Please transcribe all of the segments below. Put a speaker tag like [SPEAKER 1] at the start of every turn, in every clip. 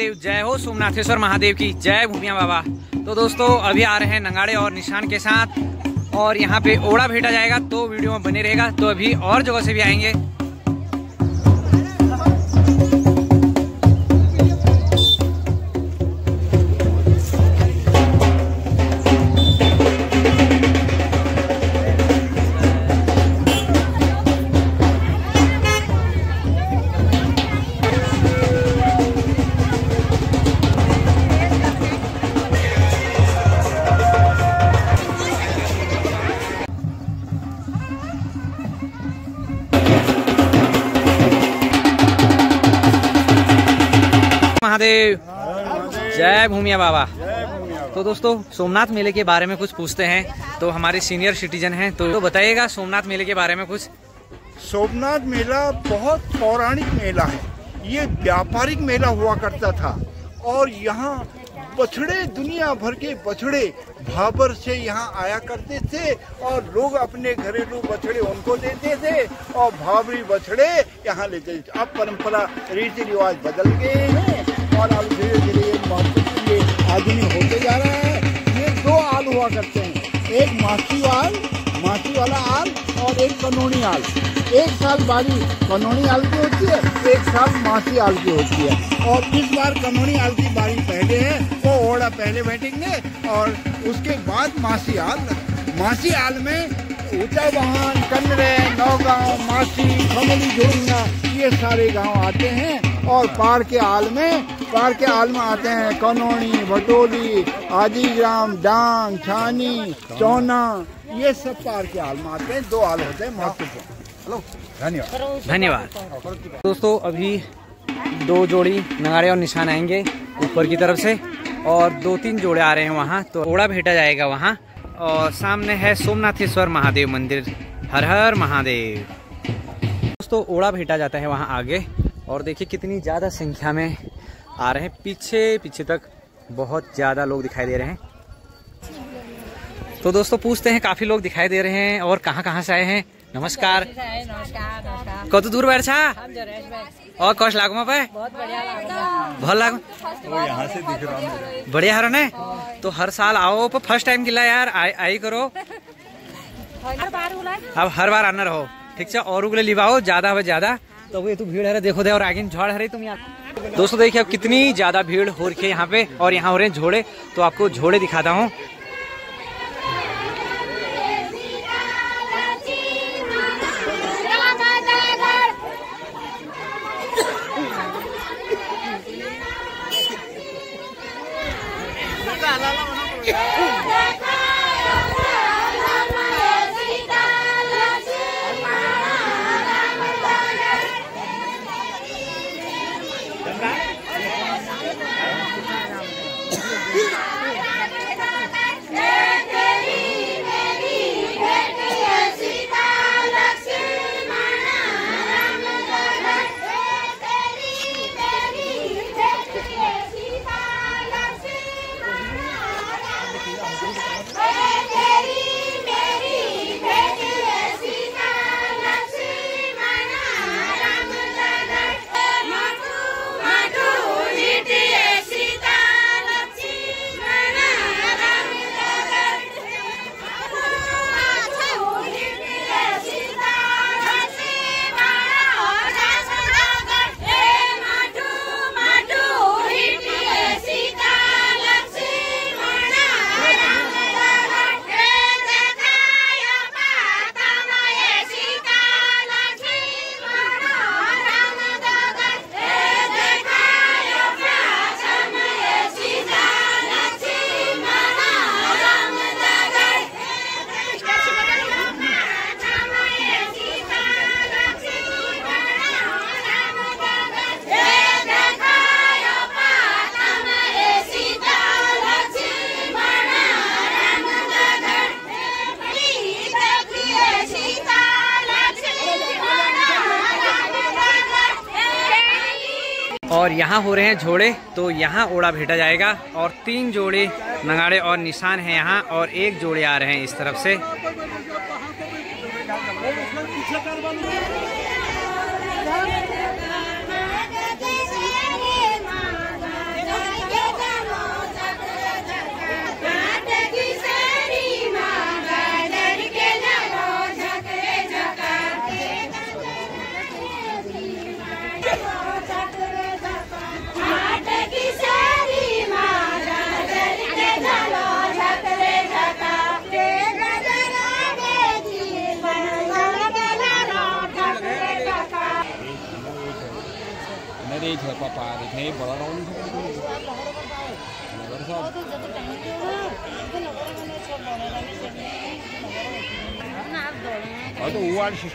[SPEAKER 1] महादेव, जय हो सोमनाथेश्वर महादेव की, जय भूमिया बाबा। तो दोस्तों, अभी आ रहे हैं नंगाड़े और निशान के साथ, और यहाँ पे ओड़ा भेटा जाएगा तो वीडियो में बने रहेगा तो अभी और जगह से भी आएँगे। महादेव। जय भूमिया बाबा। तो दोस्तों सोमनाथ मेले के बारे में कुछ पूछते हैं। तो हमारे सीनियर सिटीजन हैं तो, बताइएगा सोमनाथ मेले के बारे में कुछ।
[SPEAKER 2] सोमनाथ मेला बहुत पौराणिक मेला है। ये व्यापारिक मेला हुआ करता था। और यहाँ बछड़े दुनिया भर के बछड़े भाबर से यहाँ आया करते थे और लोग अपने घरेलू बछड़े उनको देते थे और भावरी बछड़े यहाँ लेते थे। अब परंपरा रीति रिवाज बदल गए हैं। और अब धीरे धीरे ये महत्व- ये आधुनिक होते जा रहा है। ये दो आल हुआ करते हैं। एक मासी आल मासी वाला आल और एक कनोनी आल। एक साल बारी कनोनी आल की होती है, एक साल मासी आल की होती है। और इस बार कनोनी आल की बारी पहले है, वो ओड़ा पहले बैठेंगे और उसके बाद मासी आल। मासी आल में ऊँचा वाहन कन्नरे नौगांव मासी खमली झुरंगा ये सारे गाँव आते हैं और पार के आल में पार के आल में आते हैं। कनोनी, भटोली आदिग्राम डांग, छानी, चौना, ये सब पार के आल में आते हैं। दो आल होते हैं महत्वपूर्ण। धन्यवाद।
[SPEAKER 1] धन्यवाद। दोस्तों, अभी दो जोड़ी नगाड़े और निशान आएँगे ऊपर की तरफ़ से और दो तीन जोड़े आ रहे हैं वहाँ तो ओड़ा भेटा जाएगा वहाँ। और सामने है सोमनाथेश्वर महादेव मंदिर। हर हर महादेव। दोस्तों, ओड़ा भेटा जाता है वहाँ आगे। और देखिए, कितनी ज़्यादा संख्या में आ रहे हैं। पीछे पीछे तक बहुत ज़्यादा लोग दिखाई दे रहे हैं। तो दोस्तों पूछते हैं काफ़ी लोग दिखाई दे रहे हैं और कहाँ कहाँ से आए हैं? नमस्कार।
[SPEAKER 3] नमस्कार नमस्कार
[SPEAKER 1] कत दूर बैठ छा और कौश लागू पे
[SPEAKER 3] बहुत बढ़िया लग रहा
[SPEAKER 1] भल लागू। बढ़िया हरो ने तो हर साल आओ पर फ़र्स्ट टाइम गिला यार आई, आई करो।
[SPEAKER 3] हर
[SPEAKER 1] अब हर बार आना रहो। ठीक है और उगले लिवाओ ज़्यादा हो ज़्यादा। तो ये तू भीड़ है देखो दे और आगे झड़ है तुम यार दोस्तों देखिए अब कितनी ज़्यादा भीड़ हो रही है यहाँ पे और यहाँ हो रहे हैं झोड़े तो आपको झोड़े दिखाता हूँ। और यहाँ हो रहे हैं जोड़े तो यहाँ ओड़ा भेटा जाएगा और तीन जोड़े नगाड़े और निशान हैं यहाँ और एक जोड़े आ रहे हैं इस तरफ़ से।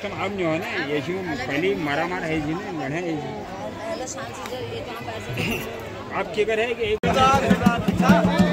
[SPEAKER 4] अब जो है ना ये जो पहले मारा मार है जी ना लड़े है जी आप क्या कर
[SPEAKER 1] करे कि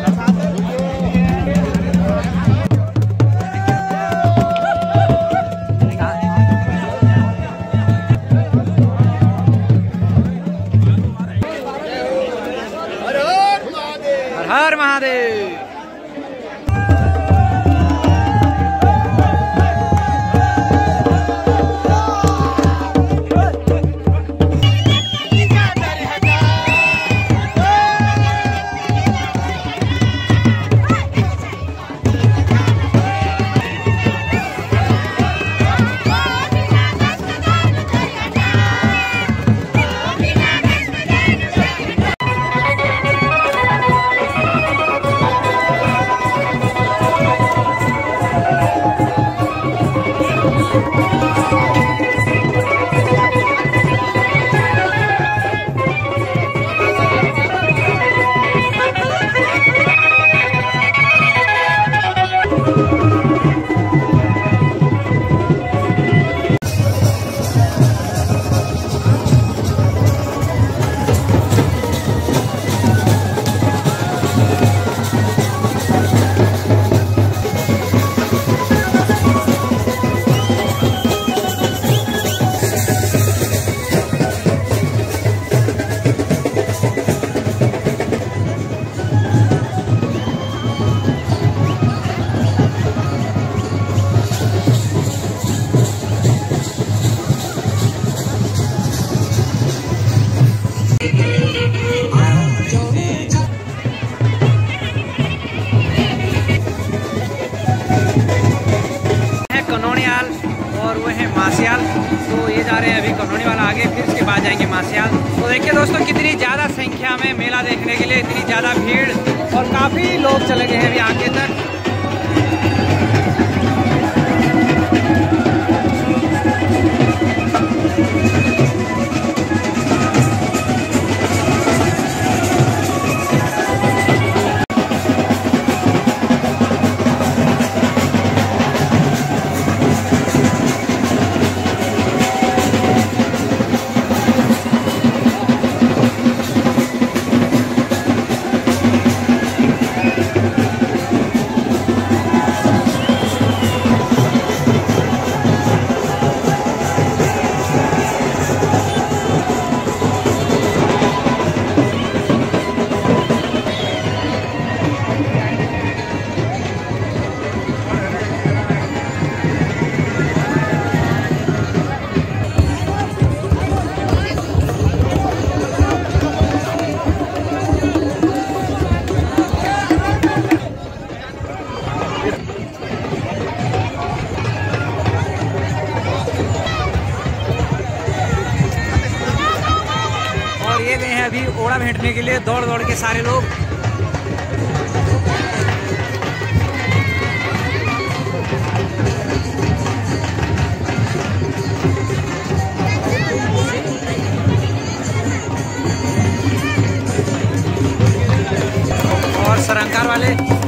[SPEAKER 1] मासियाल तो देखिए दोस्तों, कितनी ज़्यादा संख्या में मेला देखने के लिए, इतनी ज़्यादा भीड़ और काफ़ी लोग चले गए हैं अभी आगे तक। ये गए हैं अभी ओड़ा भेंटने के लिए, दौड़ दौड़ के सारे लोग। और सरंकार वाले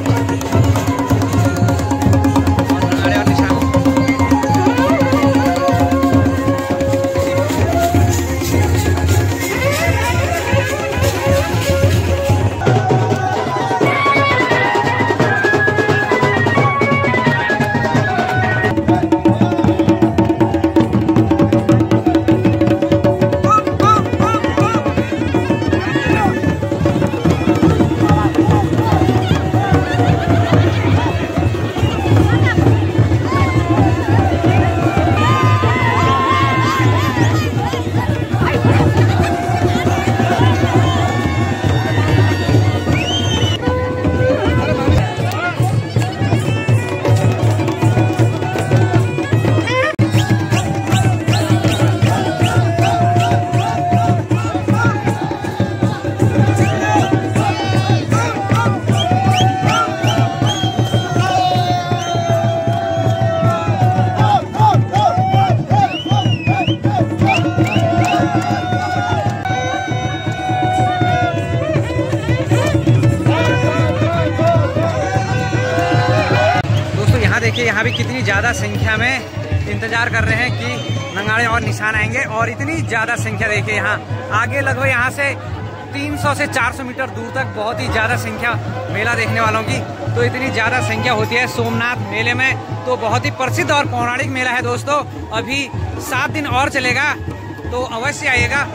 [SPEAKER 1] संख्या में इंतज़ार कर रहे हैं कि नंगाड़े और निशान आएँगे और इतनी ज़्यादा संख्या देखिए यहाँ। आगे लगभग यहाँ से 300 से 400 मीटर दूर तक बहुत ही ज़्यादा संख्या मेला देखने वालों की। तो इतनी ज़्यादा संख्या होती है सोमनाथ मेले में। तो बहुत ही प्रसिद्ध और पौराणिक मेला है दोस्तों। अभी सात दिन और चलेगा तो अवश्य आइएगा।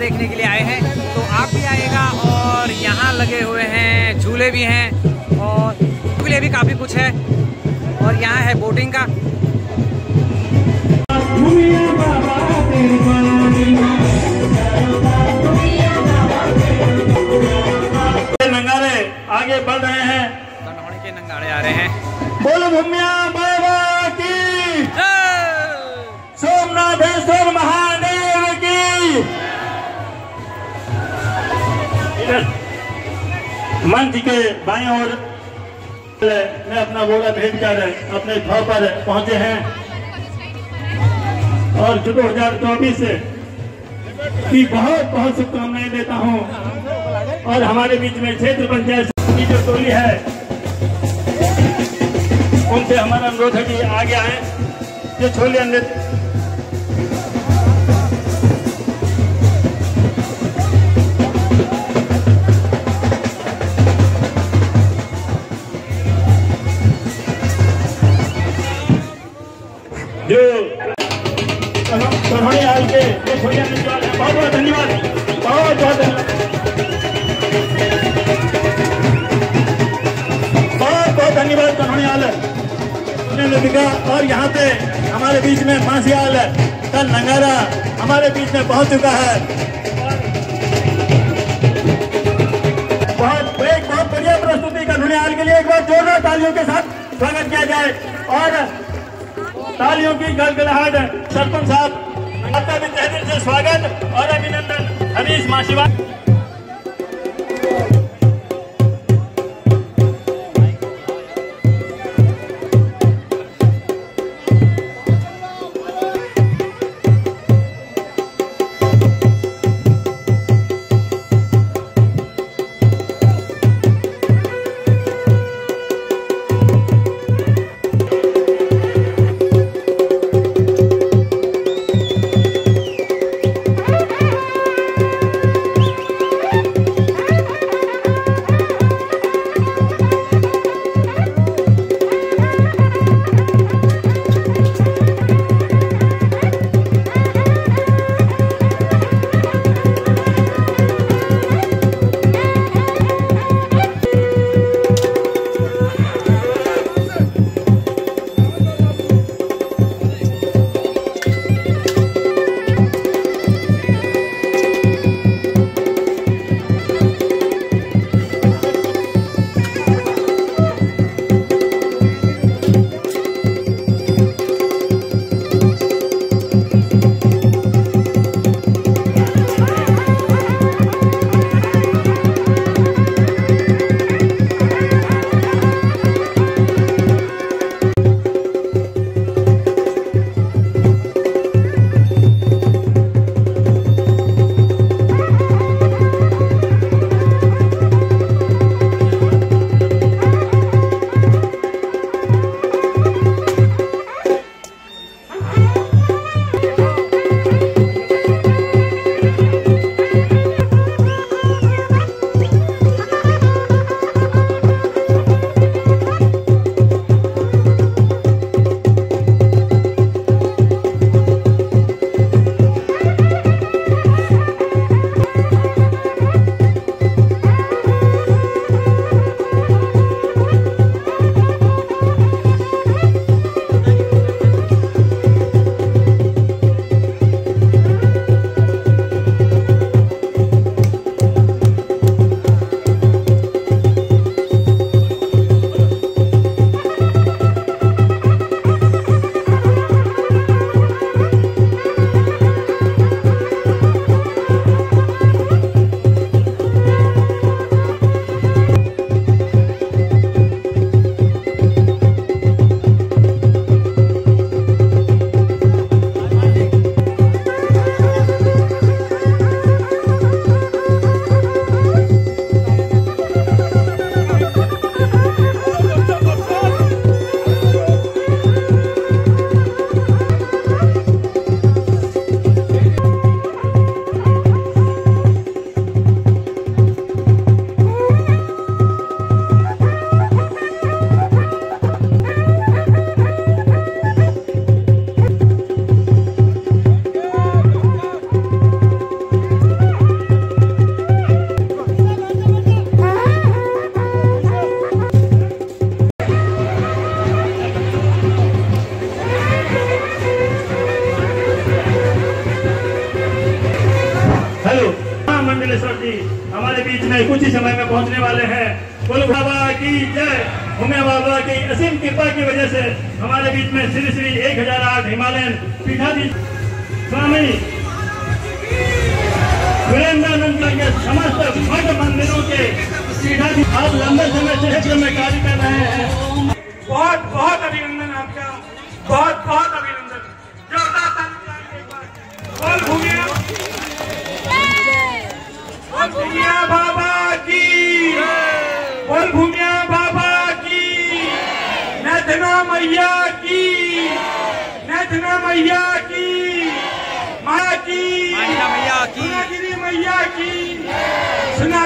[SPEAKER 1] देखने के लिए आए हैं। तो आप भी आएगा और यहाँ लगे हुए हैं, झूले भी हैं और के लिए भी काफ़ी कुछ है। और यहाँ है बोटिंग का।
[SPEAKER 5] मंच के बाएँ ओर मैं अपना बोला भेज कर अपने भाव पर पहुँचे हैं। और जो दो हज़ार चौबीस की बहुत बहुत शुभकामनाएँ देता हूँ। और हमारे बीच में क्षेत्र पंचायत की जो टोली है, उनसे हमारा अनुरोध है कि आगे आए। ये छोलिया नृत्य यहाँ पे हमारे बीच में मासियाल का नंगारा हमारे बीच में पहुँच चुका है। बहुत एक बहुत बढ़िया प्रस्तुति कन्हौनी हाल के लिए एक बार जोरदार तालियों के साथ स्वागत किया जाए। और तालियों की गलगलाहट, सरपंच साहब, आपका भी तहे से स्वागत और अभिनंदन। हरीश माशिवा।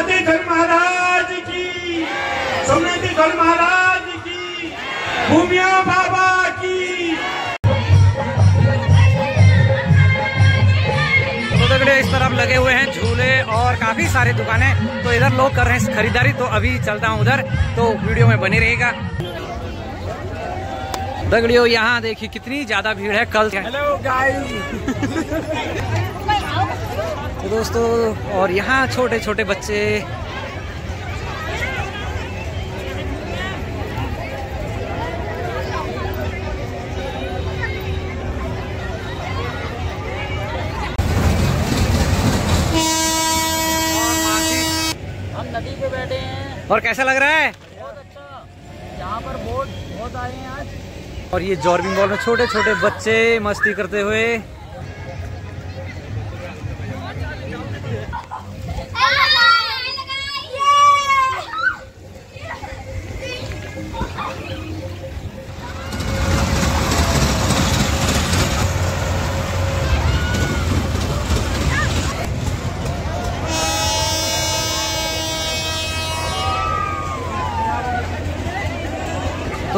[SPEAKER 5] धन महाराज की। धन महाराज की। भूमिया बाबा की।
[SPEAKER 1] तो इस तरफ़ लगे हुए हैं झूले और काफ़ी सारे दुकानें। तो इधर लोग कर रहे हैं खरीदारी तो अभी चलता हूँ उधर। तो वीडियो में बने रहेगा दगड़ियों यहाँ देखिए कितनी ज़्यादा भीड़ है कल हेलो तो दोस्तों और यहाँ छोटे छोटे बच्चे।
[SPEAKER 6] हम नदी पे बैठे हैं।
[SPEAKER 1] और कैसा लग रहा है?
[SPEAKER 6] बहुत अच्छा। यहाँ पर बोट बहुत आए हैं आज।
[SPEAKER 1] और ये जॉर्बिंग बॉल में छोटे छोटे बच्चे मस्ती करते हुए।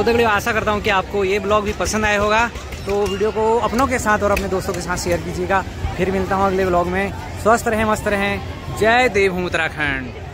[SPEAKER 1] तो आशा करता हूँ कि आपको ये ब्लॉग भी पसंद आया होगा। तो वीडियो को अपनों के साथ और अपने दोस्तों के साथ शेयर कीजिएगा। फिर मिलता हूँ अगले ब्लॉग में। स्वस्थ रहें, मस्त रहें। जय देव उत्तराखंड